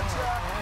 Touchdown.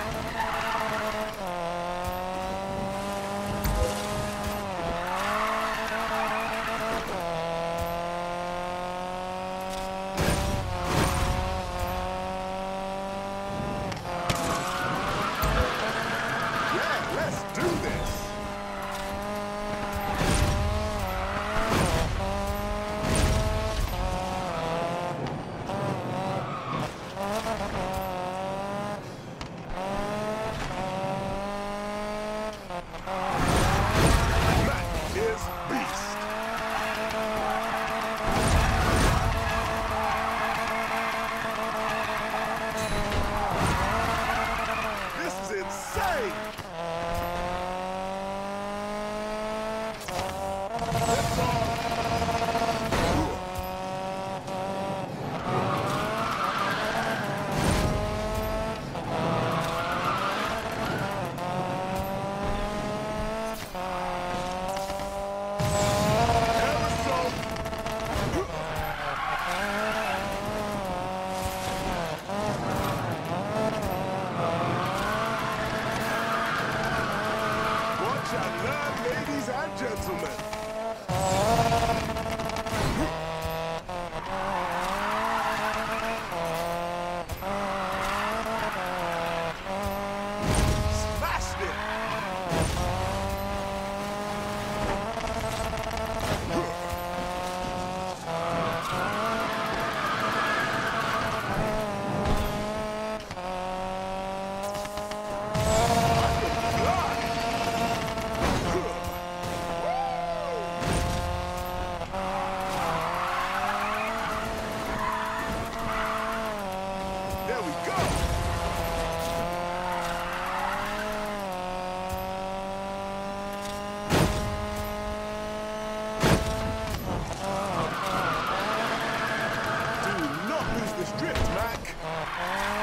Lose this drift, Mac. Uh-huh.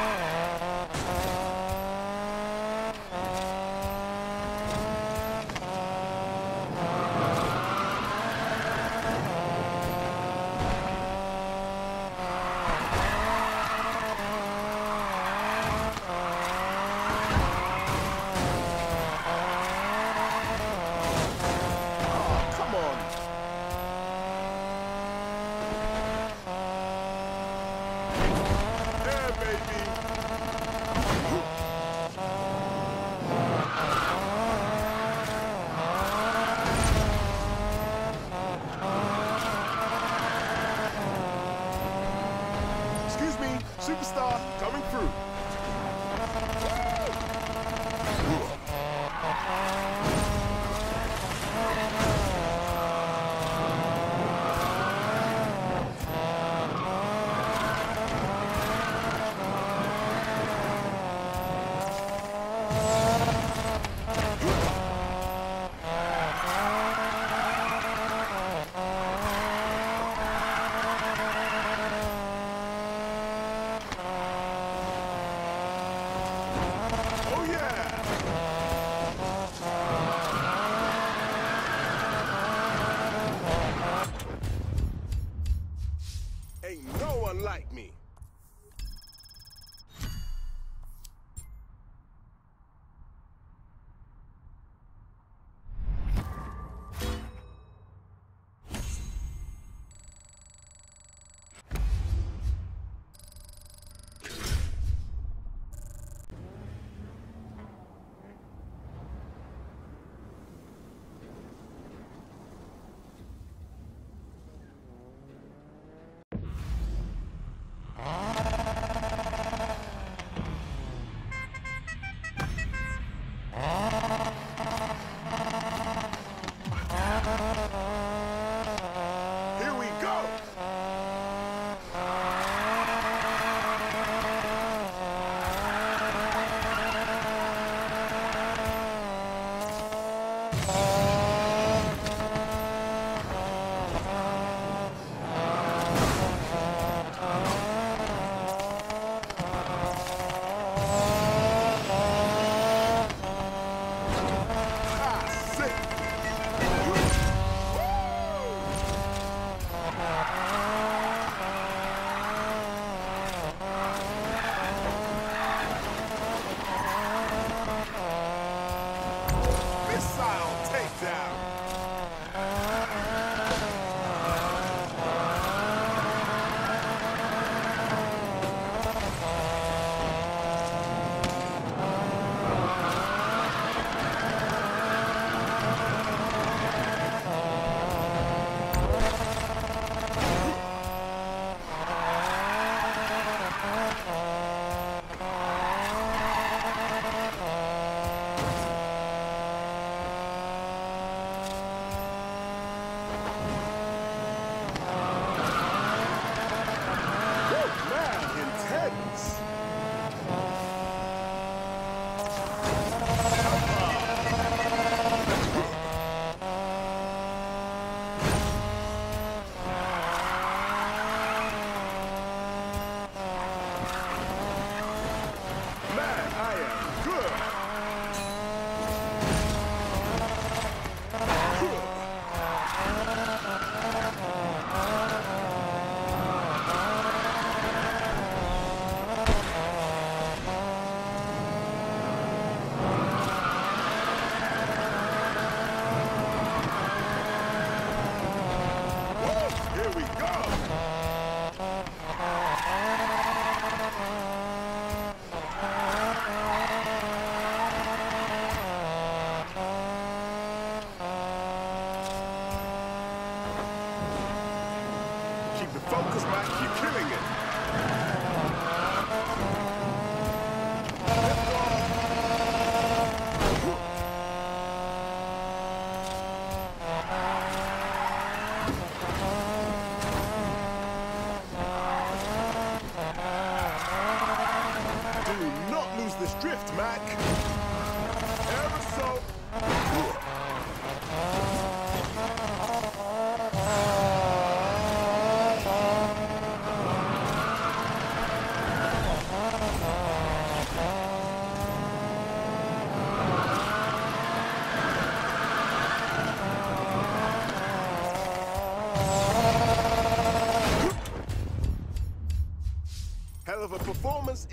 Superstar coming through.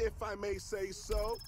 If I may say so.